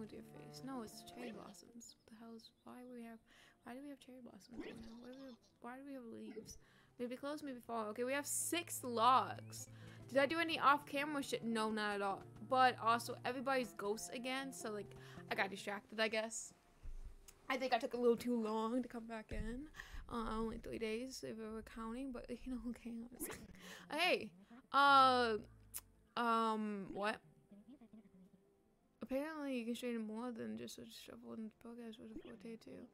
with your face? No, it's cherry blossoms. The hell is, why we have, why do we have cherry blossoms right now? Why do we have, why do we have leaves? Maybe close, maybe fall. Okay, we have six logs. Did I do any off-camera shit? No, not at all. But also, everybody's ghosts again, so like, I got distracted, I guess. I think I took a little too long to come back in. Uh, only three days if we were counting, but you know, cares? hey, uh, um, what? Apparently, you can straighten more than just a shovel and podcast with a forte too.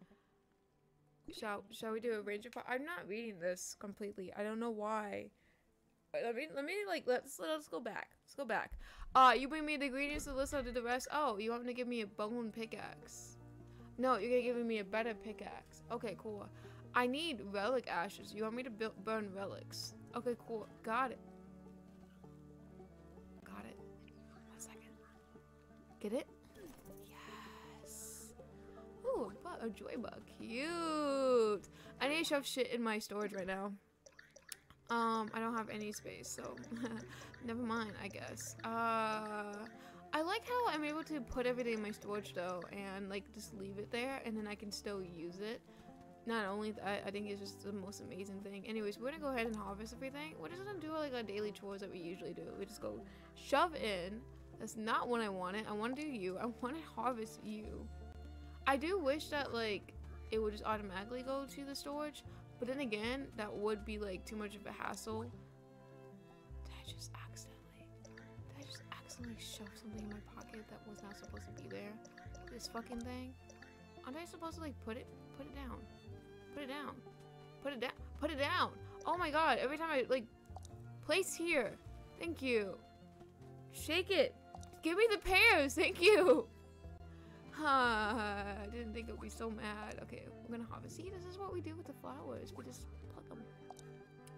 Shall Shall we do a ranger part? I'm not reading this completely. I don't know why. Let me let me like let's let's go back. Let's go back. Uh, you bring me the ingredients to list. I'll do the rest. Oh, you want me to give me a bone pickaxe? No, you're give me a better pickaxe. Okay, cool. I need relic ashes. You want me to build, burn relics? Okay, cool. Got it. Get it? Yes. Ooh, but a joy bug. Cute. I need to shove shit in my storage right now. Um, I don't have any space, so never mind, I guess. Uh, I like how I'm able to put everything in my storage though, and like just leave it there, and then I can still use it. Not only that, I think it's just the most amazing thing. Anyways, we're gonna go ahead and harvest everything. We're just gonna do like our daily chores that we usually do. We just go shove in. That's not what I wanted. I want to do you. I want to harvest you. I do wish that like it would just automatically go to the storage, but then again, that would be like too much of a hassle. Did I just accidentally? Did I just accidentally shove something in my pocket that was not supposed to be there? This fucking thing. Aren't I supposed to like put it put it down? Put it down. Put it down. Put it down. Oh my god, every time I like place here. Thank you. Shake it. Give me the pears. Thank you. Huh, I didn't think it would be so mad. Okay, we're gonna harvest. See, this is what we do with the flowers. We just pluck them.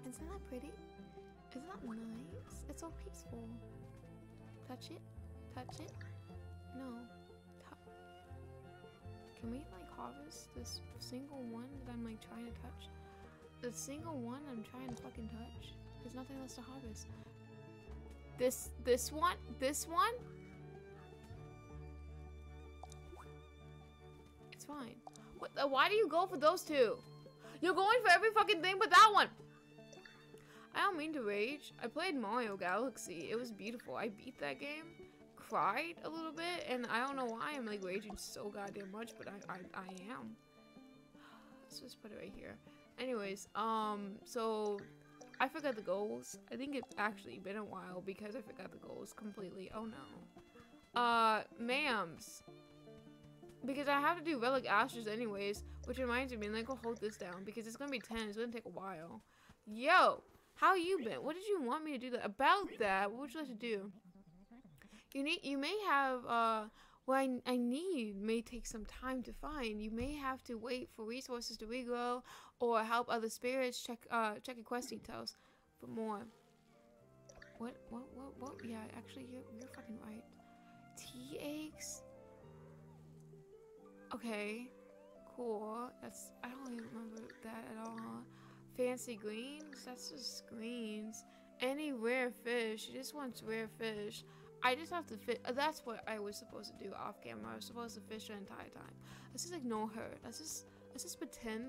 Isn't that pretty? Isn't that nice? It's so peaceful. Touch it. Touch it. No. Can we like harvest this single one that I'm like trying to touch? The single one I'm trying to fucking touch. There's nothing else to harvest. This this one? This one? Fine. What the, why do you go for those two? You're going for every fucking thing but that one! I don't mean to rage. I played Mario Galaxy. It was beautiful. I beat that game cried a little bit, and I don't know why I'm like raging so goddamn much, but I, I, I am. Let's just put it right here. Anyways, um, so I forgot the goals. I think it's actually been a while because I forgot the goals completely. Oh no. Uh, ma'ams. Because I have to do relic ashes anyways, which reminds me, like, go hold this down because it's gonna be 10. It's gonna take a while. Yo, how you been? What did you want me to do that about that? What would you like to do? You need you may have uh what I, I need may take some time to find. You may have to wait for resources to regrow or help other spirits check uh check your quest details for more. What what what what yeah, actually you're you're fucking right. Tea eggs? Okay. Cool. That's I don't even remember that at all. Fancy greens? That's just greens. Any rare fish. She just wants rare fish. I just have to fit. That's what I was supposed to do off camera. I was supposed to fish the entire time. Let's just ignore her. Let's just let's just pretend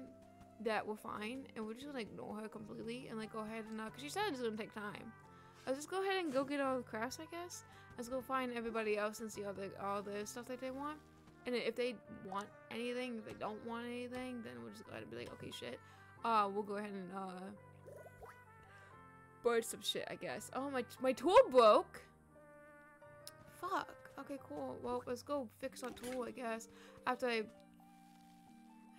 that we're fine, and we're just gonna ignore her completely and like go ahead and uh, cause she said it's gonna take time. Let's just go ahead and go get all the crafts, I guess. Let's go find everybody else and see all the all the stuff that they want. And if they want anything, if they don't want anything, then we'll just go ahead and be like, okay, shit. Uh, we'll go ahead and uh, burn some shit, I guess. Oh my my tool broke. Fuck. Okay, cool. Well, let's go fix our tool, I guess. After I... Are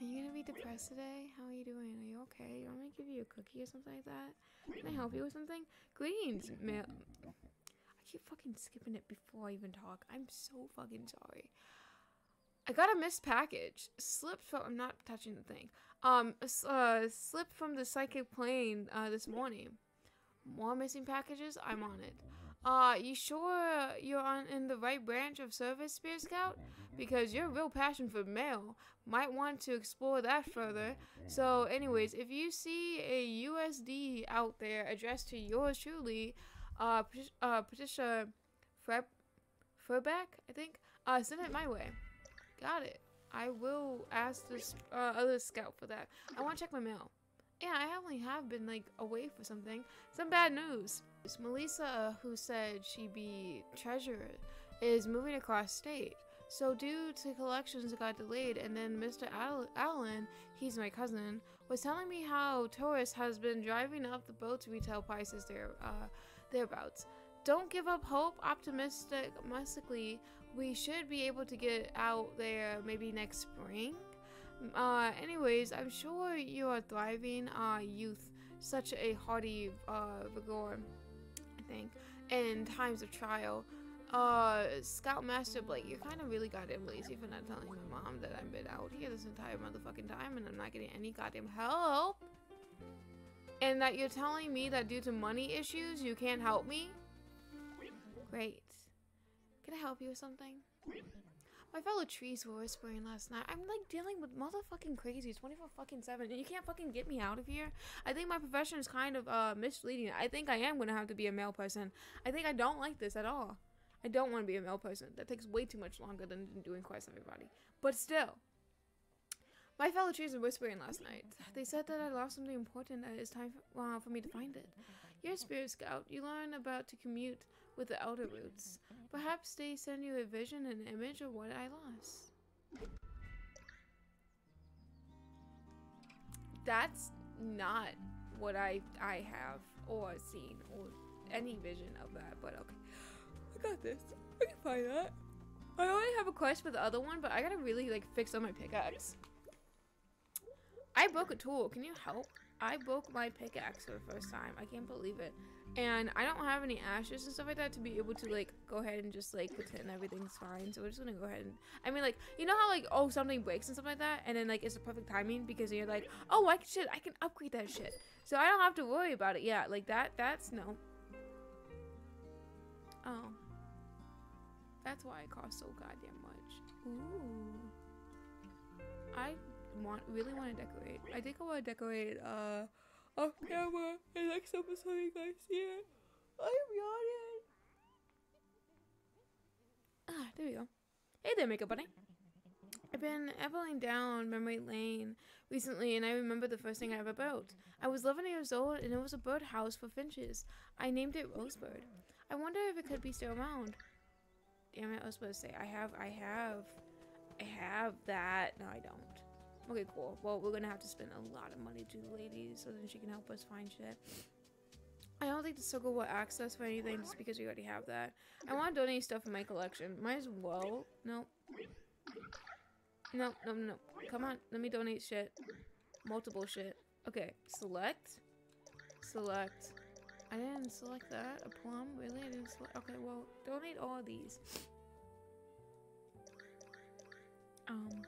you gonna be depressed today? How are you doing? Are you okay? You want me to give you a cookie or something like that? Can I help you with something? Greetings, ma- I keep fucking skipping it before I even talk. I'm so fucking sorry. I got a missed package. Slipped from- I'm not touching the thing. Um, uh, slipped from the psychic plane, uh, this morning. More missing packages? I'm on it. Uh, you sure you're on in the right branch of service, Spirit Scout? Because your real passion for mail might want to explore that further. So, anyways, if you see a USD out there addressed to yours truly, uh, Pat- uh Patricia Freb Furback, I think, uh, send it my way. Got it. I will ask this uh, other scout for that. I want to check my mail. Yeah, I only have been like away for something. Some bad news. It's Melissa, who said she'd be treasurer, is moving across state. So due to collections got delayed, and then Mr. Al- Allen, he's my cousin, was telling me how tourist has been driving up the boat's retail prices there, uh, thereabouts. Don't give up hope. Optimistic, optimistically, we should be able to get out there maybe next spring. Uh, anyways, I'm sure you are thriving, uh, youth, such a hearty, uh, vigor, I think, in times of trial. Uh, Scoutmaster Blake, you're kind of really goddamn lazy for not telling my mom that I've been out here this entire motherfucking time and I'm not getting any goddamn help. And that you're telling me that due to money issues, you can't help me? Great. Can I help you with something? My fellow trees were whispering last night. I'm like dealing with motherfucking crazy 24 fucking 7 and you can't fucking get me out of here. I think my profession is kind of uh misleading. I think I am to have to be a male person. I think I don't like this at all. I don't want to be a male person. That takes way too much longer than doing quest everybody. But still. My fellow trees were whispering last night. They said that I lost something important and it's time for, uh, for me to find it. You're a spirit scout. You learn about to commute with the elder roots. Perhaps they send you a vision and image of what I lost. That's not what I I have or seen or any vision of that, but okay. I got this. I can find that. I already have a quest for the other one, but I gotta really like fix on my pickaxe. I broke a tool. Can you help? I broke my pickaxe for the first time. I can't believe it. And I don't have any ashes and stuff like that to be able to like go ahead and just like pretend everything's fine. So we're just gonna go ahead and I mean like you know how like oh something breaks and stuff like that and then like it's the perfect timing because you're like oh I can shit I can upgrade that shit. So I don't have to worry about it. Yeah, like that that's no. Oh. That's why it costs so goddamn much. Ooh. I want really want to decorate. I think I want to decorate uh off camera and next episode you guys see it. I'm yawning. Ah, there we go. Hey there, makeup bunny. I've been eveling down memory lane recently, and I remember the first thing I ever built. I was 11 years old, and it was a birdhouse for finches. I named it Rosebird. I wonder if it could be still around. Damn it, I was supposed to say I have, I have, I have that. No, I don't. Okay, cool. Well, we're gonna have to spend a lot of money to the lady so then she can help us find shit. I don't think the circle will access for anything just because we already have that. I want to donate stuff in my collection. Might as well. No. No, no, no. Come on. Let me donate shit. Multiple shit. Okay. Select. Select. I didn't select that. A plum? Really? I didn't select. Okay, well, donate all these. Um.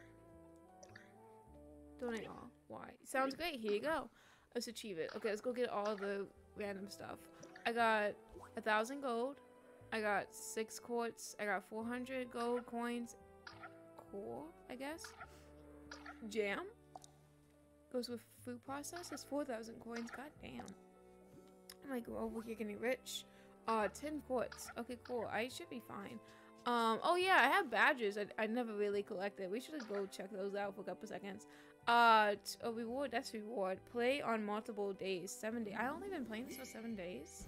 Donate all. Why? Sounds great. Here you go. Let's achieve it. Okay, let's go get all the random stuff. I got a thousand gold. I got six quartz. I got 400 gold coins. Core, I guess. Jam. Goes with food process. It's 4,000 coins. God damn. I'm like oh, we're getting rich. Uh, 10 quartz. Okay, cool. I should be fine. Um, oh yeah, I have badges. I, I never really collected. We should go check those out for a couple seconds. Uh, a reward. That's reward. Play on multiple days. Seven days. I only been playing this for seven days.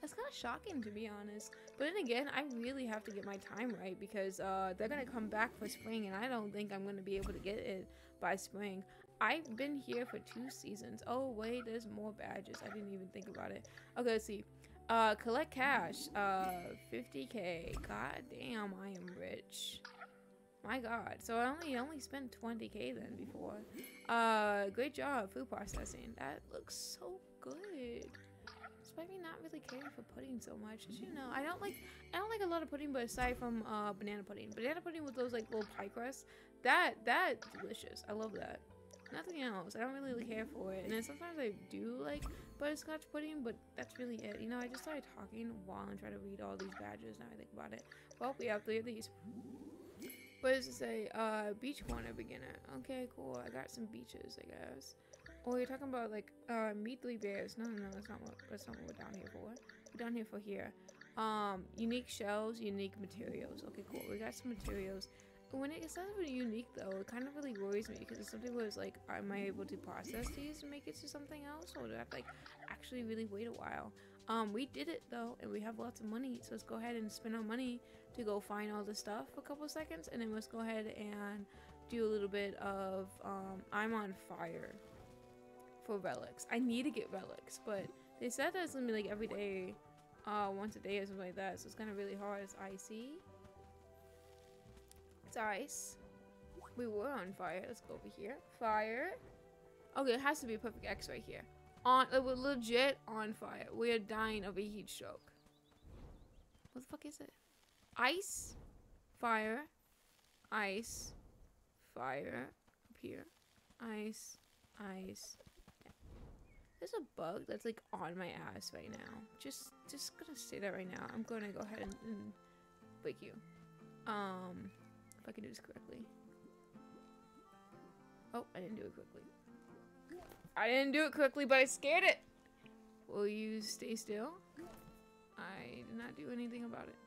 That's kind of shocking to be honest. But then again, I really have to get my time right because uh, they're gonna come back for spring, and I don't think I'm gonna be able to get it by spring. I've been here for two seasons. Oh wait, there's more badges. I didn't even think about it. Okay, let's see. Uh, collect cash. Uh, 50k. God damn, I am rich. My god. So I only only spent 20k then before. Uh, great job, food processing. That looks so good. Despite me not really caring for pudding so much, as you know, I don't like I don't like a lot of pudding, but aside from uh banana pudding, banana pudding with those like little pie crusts, that that delicious. I love that. nothing else. I don't really care for it. And then sometimes I do like butterscotch pudding, but that's really it. You know, I just started talking while I'm trying to read all these badges now I think about it. Well, we have three of these. What does it say? Uh, beach corner beginner. Okay, cool. I got some beaches, I guess. Oh, you're talking about like uh, three bears. No, no, no, that's not what that's not what we're down here for. We're down here for here. Um, unique shells, unique materials. Okay, cool. We got some materials. When it sounds really unique though, it kind of really worries me because if something was like, am I able to process these and make it to something else, or do I have to like actually really wait a while? Um, we did it though, and we have lots of money, so let's go ahead and spend our money to go find all the stuff for a couple seconds, and then let's go ahead and do a little bit of um, I'm on fire for relics. I need to get relics, but they said that it's gonna be like every day, uh, once a day or something like that, so it's kind of really hard. It's icy. It's ice. We were on fire. Let's go over here. Fire. Okay, it has to be a perfect X right here. On, uh, we're legit on fire. We are dying of a heat stroke. What the fuck is it? Ice, fire, ice, fire, up here, ice, ice. There's a bug that's like on my ass right now. Just, just gonna say that right now. I'm gonna go ahead and, and break you. Um, if I can do this correctly. Oh, I didn't do it quickly. I didn't do it quickly, but I scared it. Will you stay still? I did not do anything about it.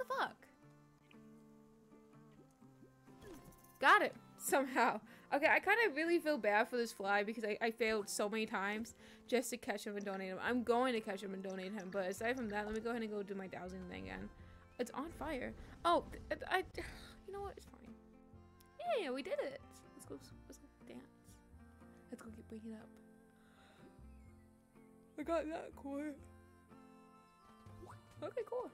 The fuck? Got it. Somehow. Okay, I kind of really feel bad for this fly because I, I failed so many times just to catch him and donate him. I'm going to catch him and donate him, but aside from that, let me go ahead and go do my dowsing thing again. It's on fire. Oh, uh, I, I you know what? It's fine. Yeah, we did it. Let's go, let's go dance. Let's go get it up. I got that core. Okay, cool.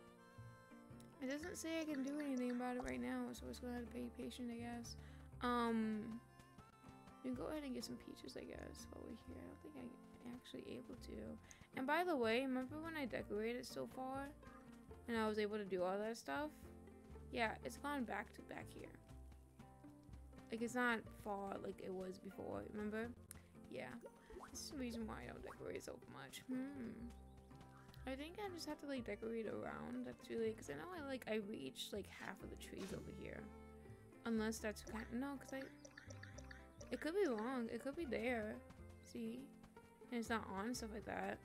It doesn't say I can do anything about it right now, so just gonna have to be patient, I guess. Um, we can go ahead and get some peaches, I guess, while we're here. I don't think I'm actually able to. And by the way, remember when I decorated so far? And I was able to do all that stuff? Yeah, it's gone back to back here. Like, it's not far like it was before, remember? Yeah. This is the reason why I don't decorate so much. Hmm. I think I just have to like decorate around. That's really because I know I like I reached like half of the trees over here, unless that's kind of, no, because I it could be wrong. It could be there. See, and it's not on stuff like that.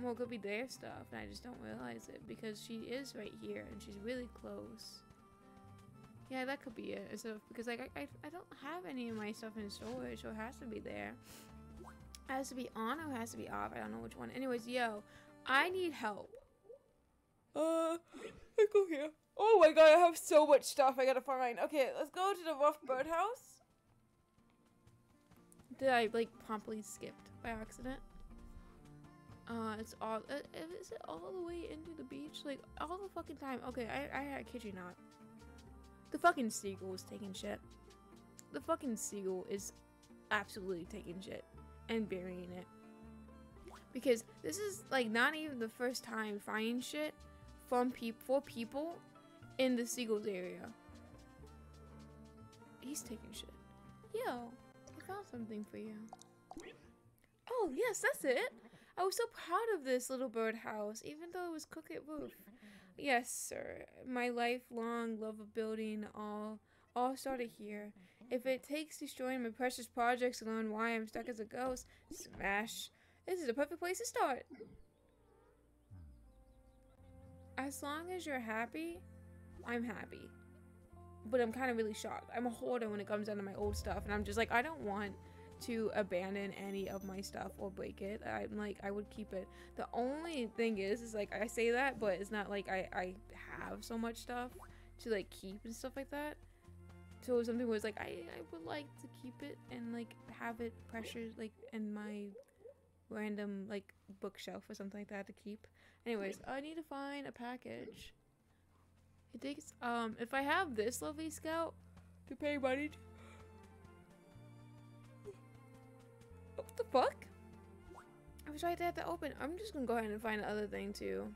Well, it could be their stuff, and I just don't realize it because she is right here and she's really close. Yeah, that could be it. So because like I, I, I don't have any of my stuff in storage, so it has to be there. It has to be on or it has to be off. I don't know which one. Anyways, yo, I need help. Uh, I go here. Oh my god, I have so much stuff I gotta find. Okay, let's go to the rough birdhouse. Did I like promptly skipped by accident? Uh, it's all. Uh, is it all the way into the beach? Like all the fucking time. Okay, I I, I kid you not. The fucking seagull is taking shit. The fucking seagull is absolutely taking shit and burying it. Because this is like not even the first time finding shit from people for people in the seagulls area. He's taking shit. Yo, I found something for you. Oh yes, that's it. I was so proud of this little birdhouse, even though it was crooked roof. Yes, sir. My lifelong love of building all all started here. If it takes destroying my precious projects to learn why I'm stuck as a ghost, smash. This is a perfect place to start. As long as you're happy, I'm happy. But I'm kind of really shocked. I'm a hoarder when it comes down to my old stuff, and I'm just like, I don't want to abandon any of my stuff or break it. I'm like, I would keep it. The only thing is, is like, I say that, but it's not like I, I have so much stuff to like keep and stuff like that. So something was like, I, I would like to keep it and like have it pressured like in my random like bookshelf or something like that to keep. Anyways, I need to find a package. It takes, um, if I have this lovely scout to pay money to What the fuck? I was right there at the open. I'm just gonna go ahead and find the other thing to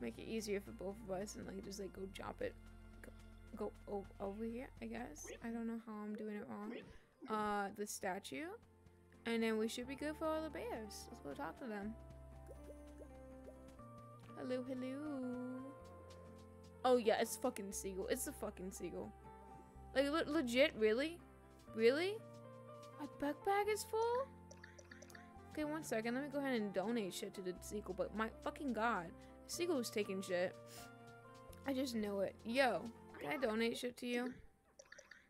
make it easier for both of us and like just like go jump it. Go. go over here, I guess. I don't know how I'm doing it wrong. Uh, the statue. And then we should be good for all the bears. Let's go talk to them. Hello, hello. Oh yeah, it's fucking seagull. It's a fucking seagull. Like le legit, really? Really? My backpack is full? Okay, one second. Let me go ahead and donate shit to the seagull. But my fucking god, the seagull's taking shit. I just know it. Yo, can I donate shit to you?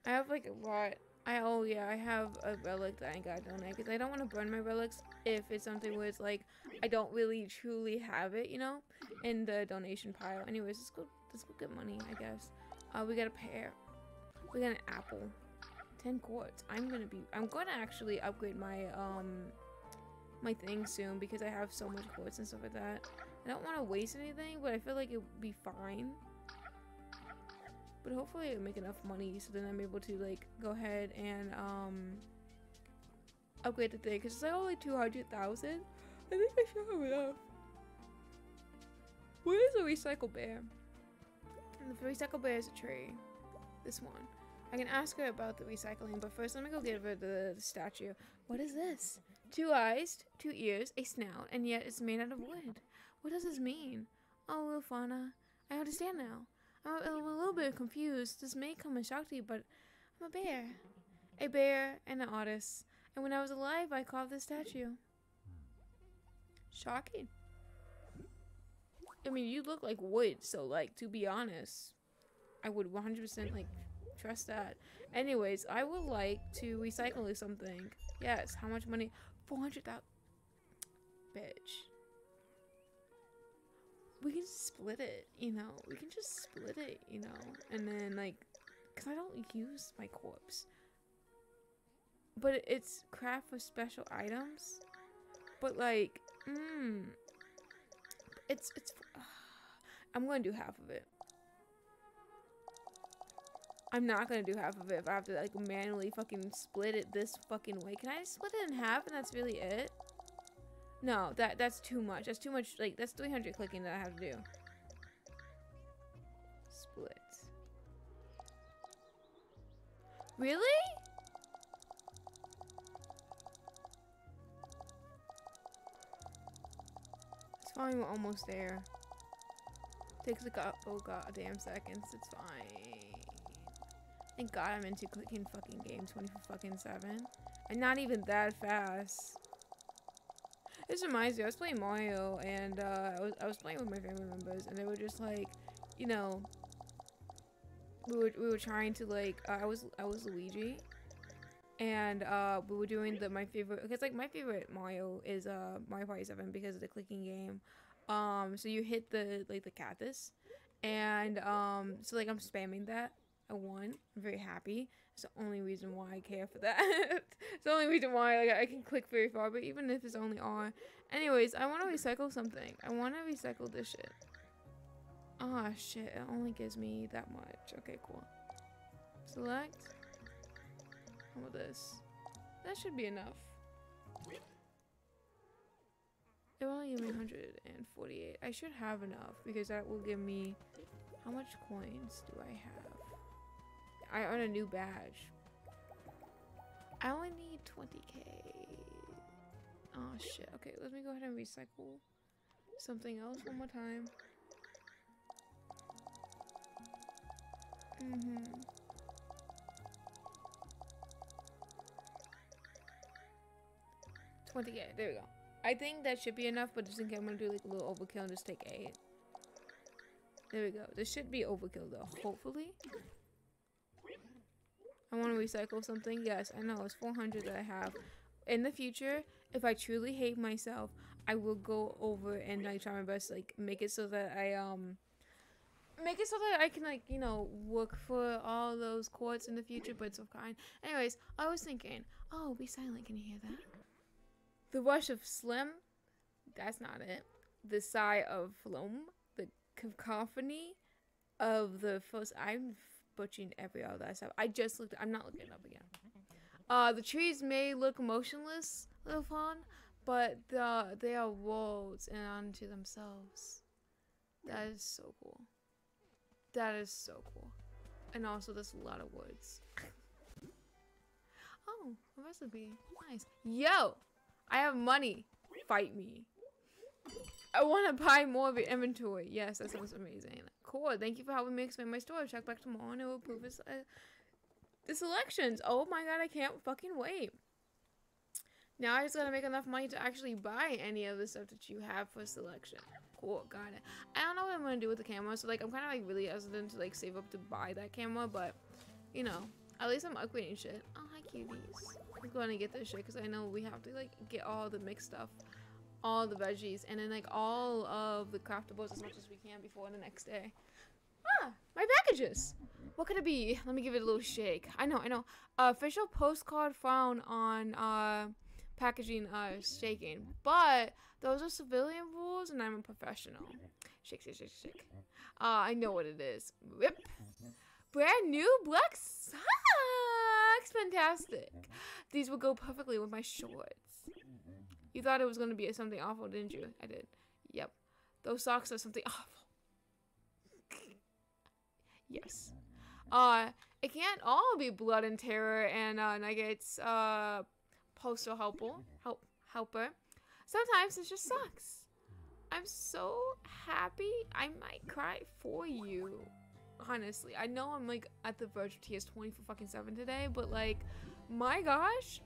I have like a lot. I oh yeah, I have a relic that I gotta donate because I don't want to burn my relics if it's something where it's like I don't really truly have it, you know, in the donation pile. Anyways, let's go. Let's go get money. I guess. Uh, we got a pear. We got an apple. Ten quartz. I'm gonna be. I'm gonna actually upgrade my um my thing soon because I have so much quartz and stuff like that. I don't want to waste anything, but I feel like it would be fine. But hopefully I make enough money so then I'm able to like go ahead and um upgrade the thing because it's like only 200,000. I think I should have enough. Where is a recycle bear? And the recycle bear is a tree. This one. I can ask her about the recycling, but first let me go give her the, the statue. What is this? Two eyes, two ears, a snout, and yet it's made out of wood. What does this mean? Oh, Wilfana, I understand now. I'm a, a little bit confused. This may come as shock to you, but I'm a bear. A bear and an artist. And when I was alive, I carved this statue. Shocking. I mean, you look like wood, so, like, to be honest, I would 100% like trust that. Anyways, I would like to recycle something. Yes, how much money? 400,000. Bitch. We can split it, you know? We can just split it, you know? And then, like, because I don't use my corpse. But it's craft for special items. But, like, mmm. It's, it's, uh, I'm going to do half of it. I'm not gonna do half of it if I have to like manually fucking split it this fucking way. Can I split it in half and that's really it? No, that that's too much. That's too much. Like that's 300 clicking that I have to do. Split. Really? It's fine. We're almost there. Takes a oh god damn seconds. It's fine. Thank God I'm into clicking fucking game 24 fucking 7. And not even that fast. This reminds me, I was playing Mario and uh, I, was, I was playing with my family members and they were just like, you know, we were, we were trying to like, uh, I was I was Luigi and uh, we were doing the my favorite, because like my favorite Mario is uh, Mario Party 7 because of the clicking game. Um, so you hit the, like the cactus and um, so like I'm spamming that a one. I'm very happy. It's the only reason why I care for that. it's the only reason why like I can click very far, but even if it's only R. Anyways, I want to recycle something. I want to recycle this shit. Ah, oh, shit. It only gives me that much. Okay, cool. Select. How about this? That should be enough. It will only give me 148. I should have enough because that will give me... How much coins do I have? I earn a new badge. I only need 20k. Oh shit. Okay, let me go ahead and recycle something else one more time. Mm-hmm. Twenty k. There we go. I think that should be enough, but just in case I'm gonna do like a little overkill and just take eight. There we go. This should be overkill though. Hopefully. I want to recycle something. Yes, I know. It's 400 that I have. In the future, if I truly hate myself, I will go over and like try my best like make it so that I um make it so that I can like you know work for all those quartz in the future, but it's of kind. Anyways, I was thinking, oh, be silent. Can you hear that? The rush of slim. That's not it. The sigh of phloem. The cacophony of the first. I'm butchering every other stuff. I just looked. I'm not looking up again. Uh, the trees may look motionless, little fawn, but the, they are worlds and unto themselves. That is so cool. That is so cool. And also, there's a lot of woods. oh, a recipe. Nice. Yo! I have money. Fight me. I want to buy more of your inventory. Yes, that sounds amazing. Cool. Thank you for helping me expand my store. Check back tomorrow and it will approve his, uh, the selections. Oh my god, I can't fucking wait. Now I just gotta make enough money to actually buy any of the stuff that you have for selection. Cool, got it. I don't know what I'm gonna do with the camera, so like I'm kind of like really hesitant to like save up to buy that camera, but you know, at least I'm upgrading shit. Oh, hi cuties. I'm to get this shit because I know we have to like get all the mixed stuff, all the veggies, and then like all of the craftables as much as we can before the next day. Ah, my packages. What could it be? Let me give it a little shake. I know, I know. Uh, official postcard found on uh packaging uh shaking. But those are civilian rules and I'm a professional. Shake, shake, shake, shake. Uh, I know what it is. Whip. Brand new black socks. Fantastic. These will go perfectly with my shorts. You thought it was going to be something awful, didn't you? I did. Yep. Those socks are something awful. yes. Uh, it can't all be blood and terror and uh, nuggets. Uh, postal helper, help helper. Sometimes it just sucks. I'm so happy. I might cry for you. Honestly, I know I'm like at the verge of tears 24 fucking 7 today, but like, my gosh,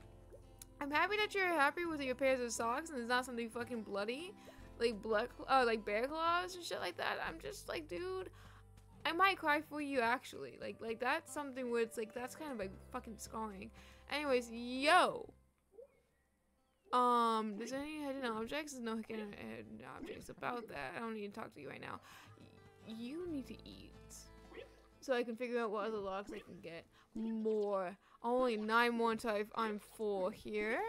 I'm happy that you're happy with your pairs of socks and it's not something fucking bloody, like blood, uh, like bear claws and shit like that. I'm just like, dude, I might cry for you actually. Like, like that's something where it's like that's kind of like fucking scarring. Anyways, yo. Um, there's any hidden objects? There's no hidden objects about that. I don't need to talk to you right now. You need to eat. So I can figure out what other logs I can get. More. Only nine more type. I'm full here.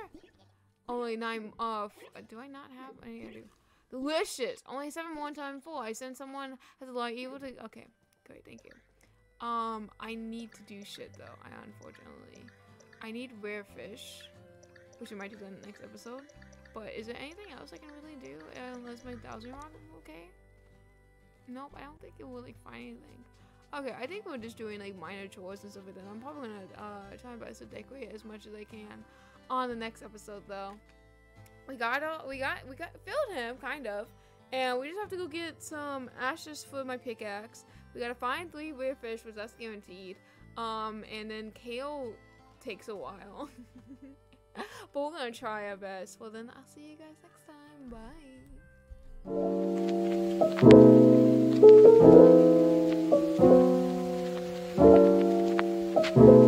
Only nine, uh, do I not have any? I do. Delicious. Only seven more time full. I sent someone has a lot of evil to, okay. Great, thank you. Um, I need to do shit though, I unfortunately. I need rare fish which we might do in the next episode. But is there anything else I can really do unless my thousand rod okay? Nope, I don't think it will like find anything. Okay, I think we're just doing like minor chores and stuff like that. I'm probably gonna uh, try my best to decorate as much as I can on the next episode though. We got all, we got we got filled him kind of, and we just have to go get some ashes for my pickaxe. We gotta find three rare fish, which that's guaranteed. Um, and then kale takes a while. but we're gonna try our best. Well then, I'll see you guys next time. Bye. thank you